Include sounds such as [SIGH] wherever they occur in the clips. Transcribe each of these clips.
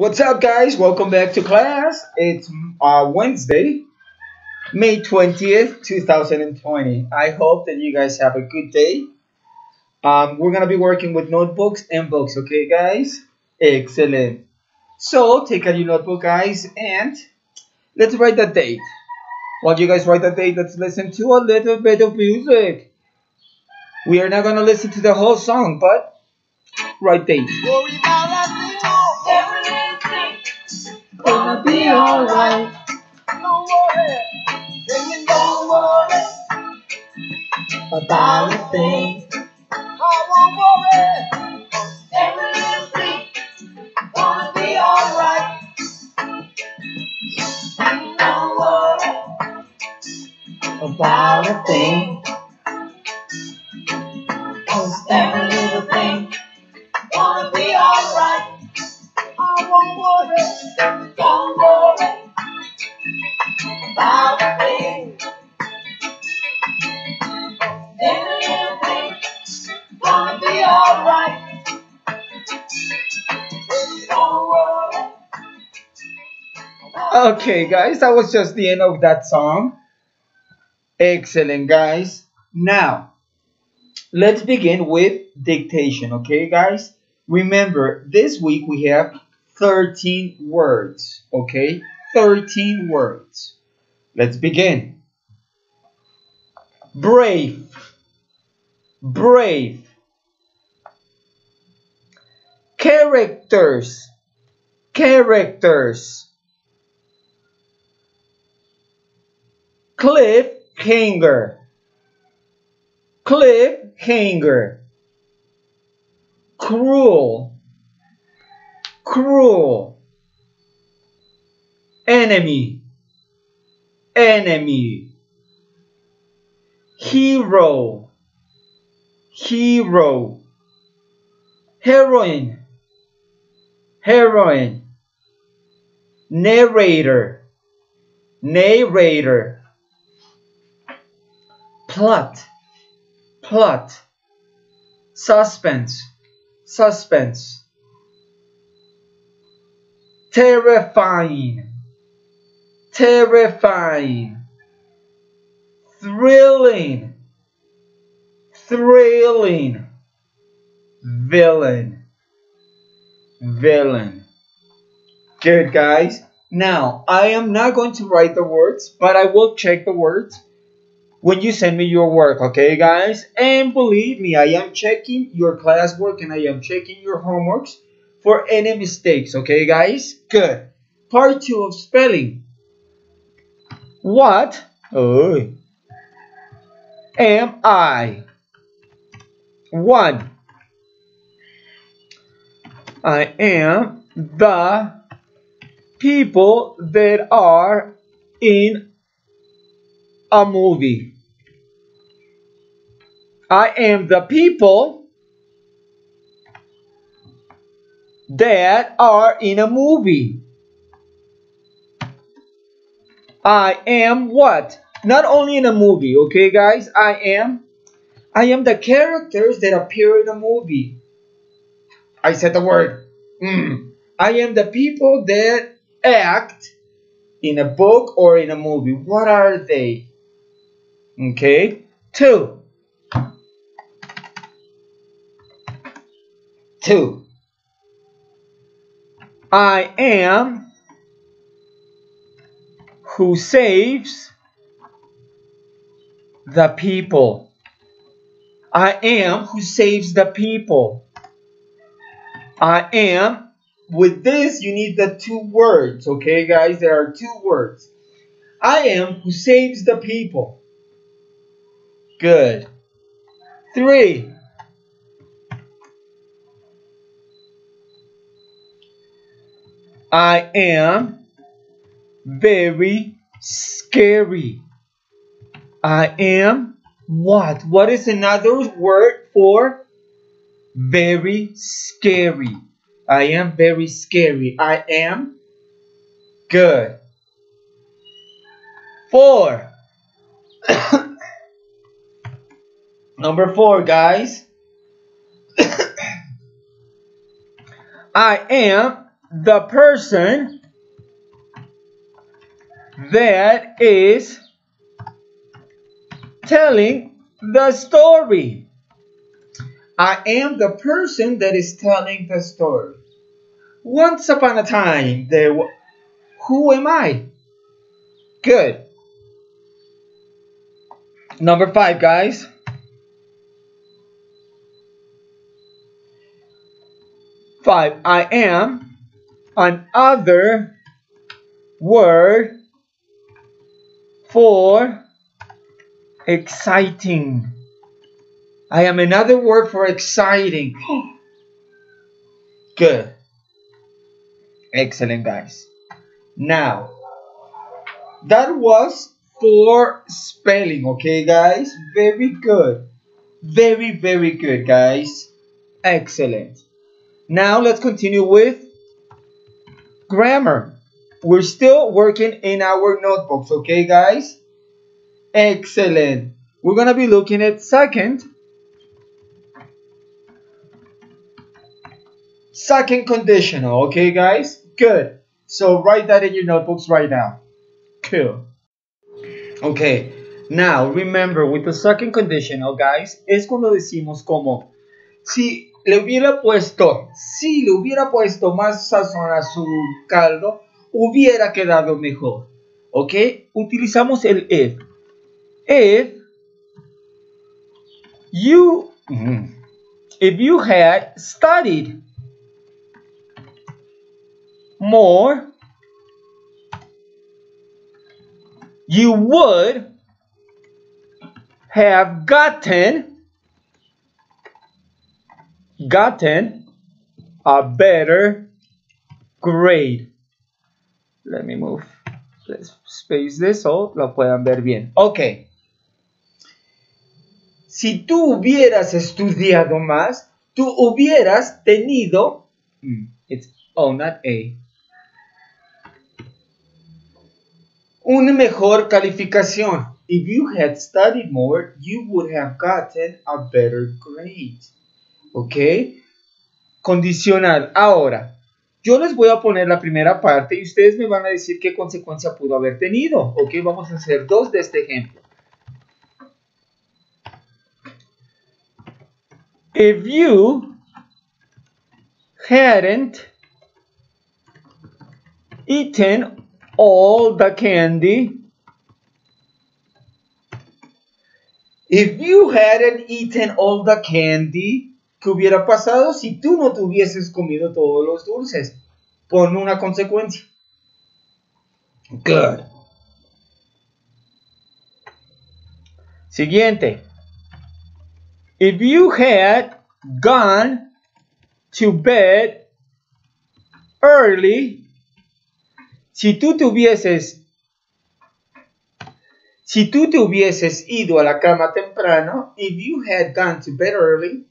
What's up, guys? Welcome back to class. It's uh, Wednesday, May 20th, 2020. I hope that you guys have a good day. Um, we're going to be working with notebooks and books, okay, guys? Excellent. So, take out your notebook, guys, and let's write the date. While you guys write the date, let's listen to a little bit of music. We are not going to listen to the whole song, but write date. Worry about gonna be alright. Don't worry. Singing, don't worry. About a thing. I won't worry. Everything's gonna be alright. Don't worry about a thing. Cause every little thing gonna be alright. I won't worry. Okay, guys, that was just the end of that song. Excellent, guys. Now, let's begin with dictation, okay, guys? Remember, this week we have 13 words, okay? 13 words. Let's begin. Brave. Brave. Characters. Characters. Cliffhanger. Cliffhanger. Cruel. Cruel. Enemy. Enemy. Hero. Hero. Heroine. Heroine. Narrator. Narrator plot plot suspense suspense terrifying terrifying thrilling thrilling villain villain good guys now i am not going to write the words but i will check the words when you send me your work, okay, guys? And believe me, I am checking your classwork and I am checking your homeworks for any mistakes, okay, guys? Good. Part two of spelling. What am I? One. I am the people that are in a movie. I am the people that are in a movie. I am what? Not only in a movie, okay guys? I am I am the characters that appear in a movie. I said the word. Mm. I am the people that act in a book or in a movie. What are they? Okay. Two. Two. I am who saves the people. I am who saves the people. I am. With this, you need the two words, okay, guys? There are two words. I am who saves the people. Good. Three. I am very scary. I am what? What is another word for very scary? I am very scary. I am good. Four. [COUGHS] Number four, guys. [COUGHS] I am the person that is telling the story. I am the person that is telling the story. Once upon a time, there. Who am I? Good. Number five, guys. Five. I am another word for exciting. I am another word for exciting. [GASPS] Good. Excellent, guys. Now, that was for spelling, okay, guys? Very good. Very, very good, guys. Excellent. Now, let's continue with grammar. We're still working in our notebooks, okay, guys? Excellent. We're going to be looking at second. Second conditional, okay, guys? Good. So write that in your notebooks right now. Cool. Okay. Now, remember, with the second conditional, guys, es cuando decimos como, si le hubiera puesto, si le hubiera puesto más sazón a su caldo, hubiera quedado mejor. ¿Ok? Utilizamos el if. If you, if you had studied more, you would have gotten gotten a better grade. Let me move. Let's space this so lo puedan ver bien. Ok. Si tú hubieras estudiado más, tú hubieras tenido. mm, It's O, not A. Una mejor calificación. If you had studied more, you would have gotten a better grade. ¿Ok? Condicional. Ahora, yo les voy a poner la primera parte y ustedes me van a decir qué consecuencia pudo haber tenido. ¿Ok? Vamos a hacer dos de este ejemplo. If you hadn't eaten all the candy, if you hadn't eaten all the candy, ¿qué hubiera pasado si tú no te hubieses comido todos los dulces? Pon una consecuencia. Good. Siguiente. If you had gone to bed early, si tú te hubieses si tú te hubieses ido a la cama temprano, if you had gone to bed early,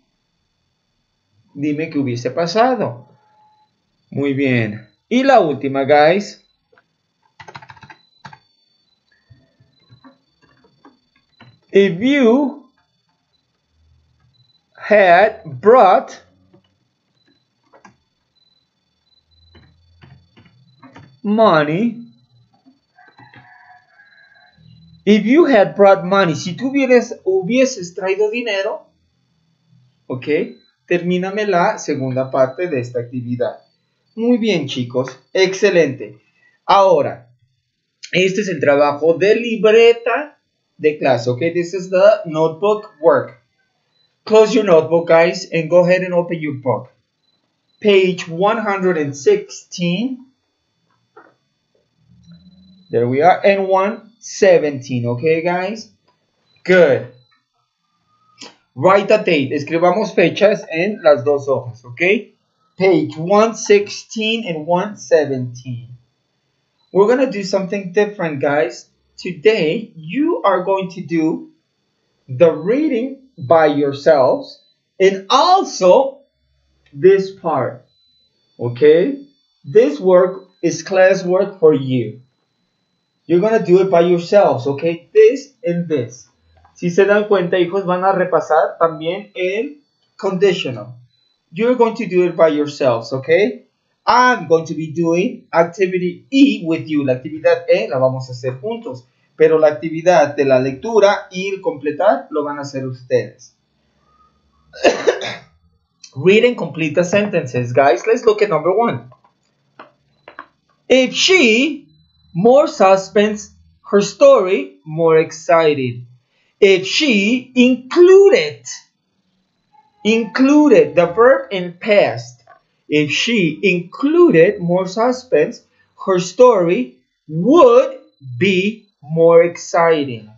dime qué hubiese pasado. Muy bien. Y la última, guys. If you had brought money If you had brought money, si tú hubieras, hubieses traído dinero, ok, termíname la segunda parte de esta actividad. Muy bien, chicos, excelente. Ahora, este es el trabajo de libreta de clase, ok, this is the notebook work. Close your notebook, guys, and go ahead and open your book. Page 116. There we are, and 117, okay, guys? Good. Write a date. Escribamos fechas en las dos hojas, okay? Page 116 and 117. We're going to do something different, guys. Today, you are going to do the reading by yourselves and also this part, okay? This work is class work for you. You're gonna do it by yourselves, okay? This and this. Si se dan cuenta, hijos, van a repasar también el conditional. You're going to do it by yourselves, okay? I'm going to be doing activity E with you. La actividad E la vamos a hacer juntos. Pero la actividad de la lectura y el completar lo van a hacer ustedes. [COUGHS] Read and complete the sentences, guys. Let's look at number one. If she, more suspense, her story, more excited. If she included, included the verb in past. If she included more suspense, her story would be more exciting.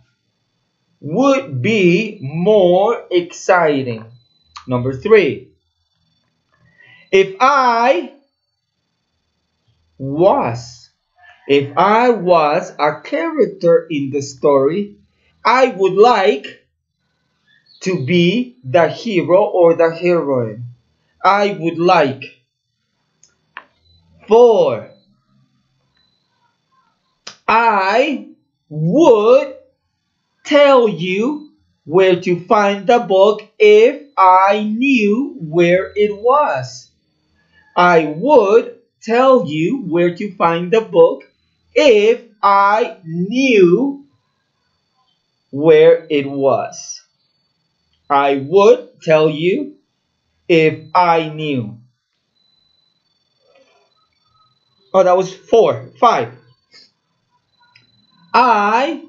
Would be more exciting. Number three. If I was, if I was a character in the story, I would like to be the hero or the heroine. I would like. Four. I would tell you where to find the book if I knew where it was. I would tell you where to find the book if I knew where it was. I would tell you if I knew. Oh, that was four. Five. I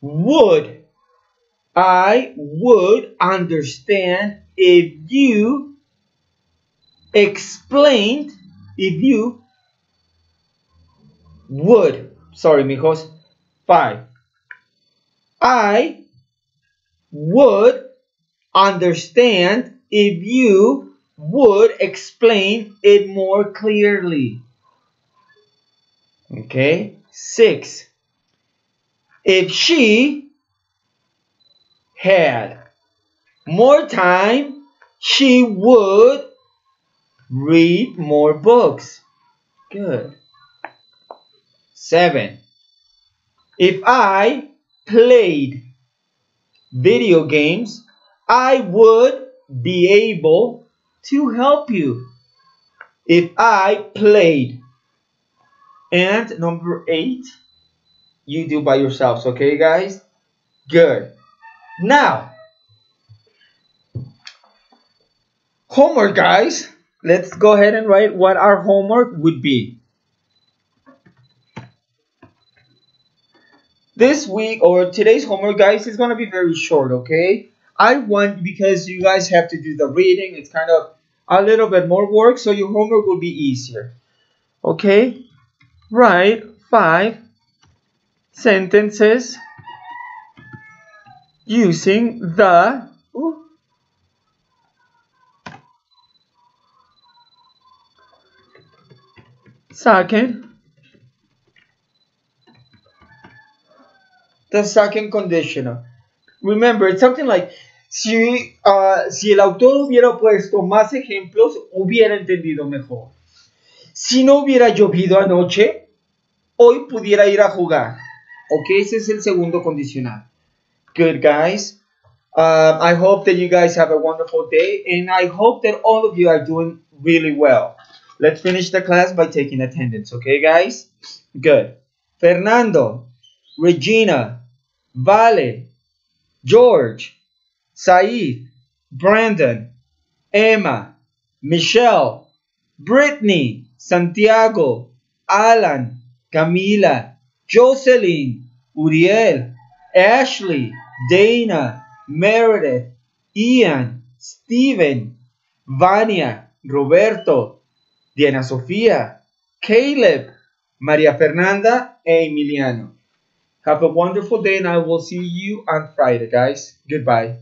would. I would understand if you explained, if you would. Sorry, mijos. Five. I would understand if you would explain it more clearly. Okay. Six. If she had more time, she would read more books. Good. Seven. If I played video games, I would be able to help you. If I played. And number eight, you do by yourselves, okay, guys? Good. Now, homework, guys. Let's go ahead and write what our homework would be. This week or today's homework, guys, is going to be very short, okay? I want, because you guys have to do the reading, it's kind of a little bit more work, so your homework will be easier. Okay? Write five sentences using the second the second conditional. Remember, it's something like si, uh, si el autor hubiera puesto más ejemplos, hubiera entendido mejor. Si no hubiera llovido anoche, hoy pudiera ir a jugar. Ok, ese es el segundo condicional. Good, guys. Um, I hope that you guys have a wonderful day, and I hope that all of you are doing really well. Let's finish the class by taking attendance, okay, guys? Good. Fernando, Regina, Vale, George, Said, Brandon, Emma, Michelle, Brittany, Santiago, Alan, Camila, Jocelyn, Uriel, Ashley, Dana, Meredith, Ian, Steven, Vania, Roberto, Diana Sofía, Caleb, Maria Fernanda, e Emiliano. Have a wonderful day and I will see you on Friday, guys. Goodbye.